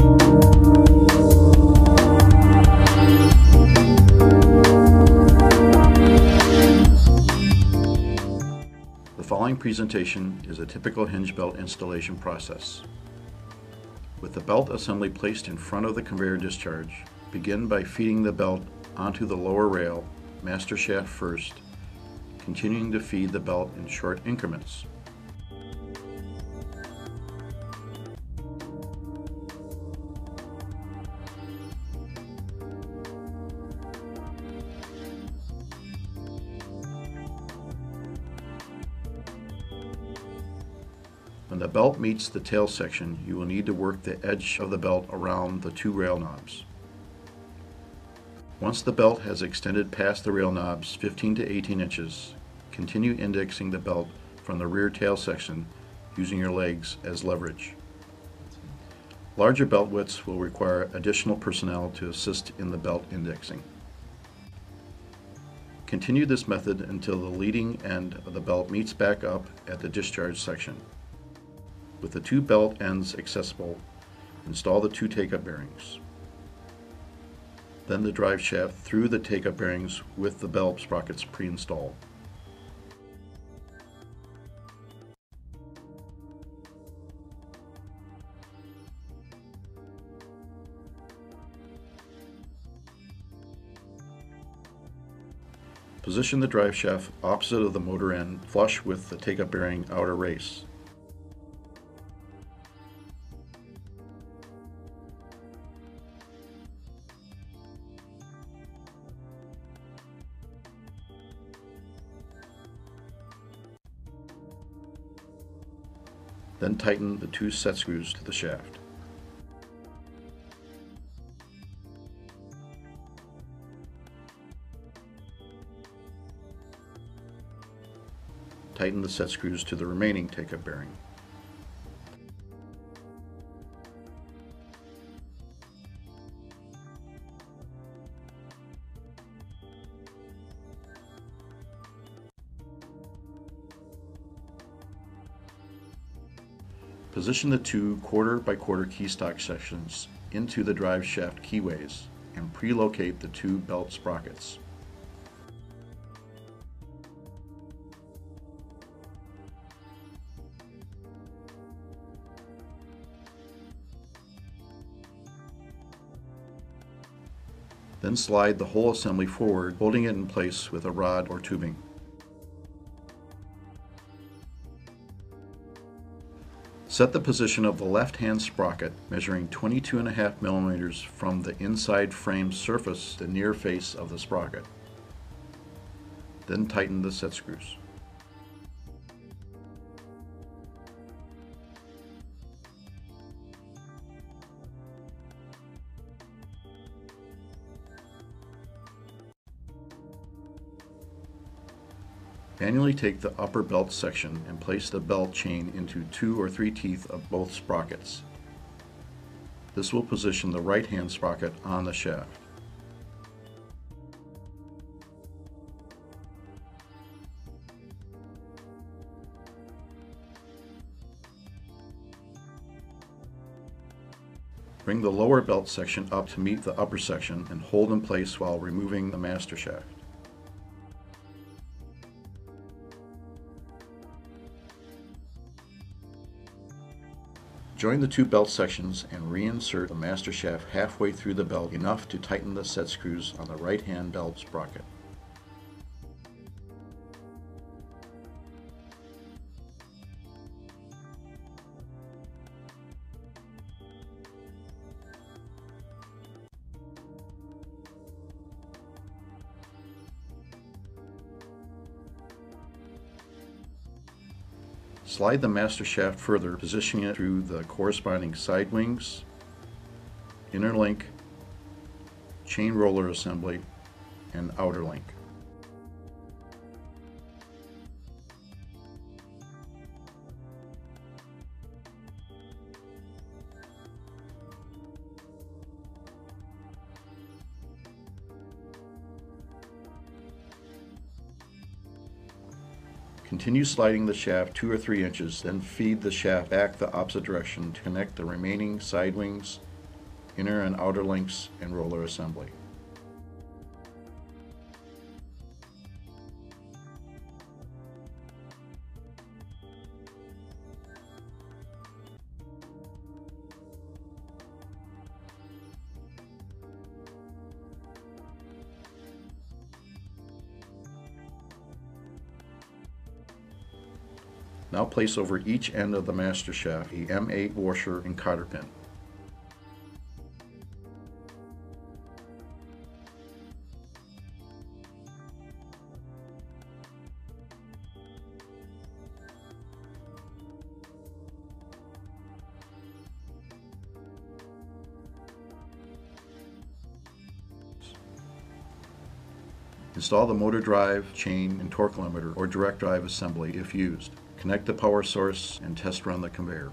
The following presentation is a typical hinge belt installation process. With the belt assembly placed in front of the conveyor discharge, begin by feeding the belt onto the lower rail, master shaft first, continuing to feed the belt in short increments. When the belt meets the tail section, you will need to work the edge of the belt around the two rail knobs. Once the belt has extended past the rail knobs 15 to 18 inches, continue indexing the belt from the rear tail section using your legs as leverage. Larger belt widths will require additional personnel to assist in the belt indexing. Continue this method until the leading end of the belt meets back up at the discharge section. With the two belt ends accessible, install the two take-up bearings. Then the drive shaft through the take-up bearings with the belt sprockets pre-installed. Position the drive shaft opposite of the motor end, flush with the take-up bearing outer race. Then tighten the two set screws to the shaft. Tighten the set screws to the remaining take-up bearing. Position the two quarter by quarter keystock sections into the drive shaft keyways and pre-locate the two belt sprockets. Then slide the whole assembly forward, holding it in place with a rod or tubing. Set the position of the left-hand sprocket, measuring 22.5 millimeters from the inside frame surface, the near face of the sprocket. Then tighten the set screws. Manually take the upper belt section and place the belt chain into two or three teeth of both sprockets. This will position the right hand sprocket on the shaft. Bring the lower belt section up to meet the upper section and hold in place while removing the master shaft. Join the two belt sections and reinsert the master shaft halfway through the belt enough to tighten the set screws on the right hand belt sprocket. Slide the master shaft further, positioning it through the corresponding side wings, inner link, chain roller assembly, and outer link. Continue sliding the shaft two or three inches, then feed the shaft back the opposite direction to connect the remaining side wings, inner and outer links, and roller assembly. Now place over each end of the master shaft a M8 washer and cotter pin. Install the motor drive, chain, and torque limiter or direct drive assembly if used. Connect the power source and test run the conveyor.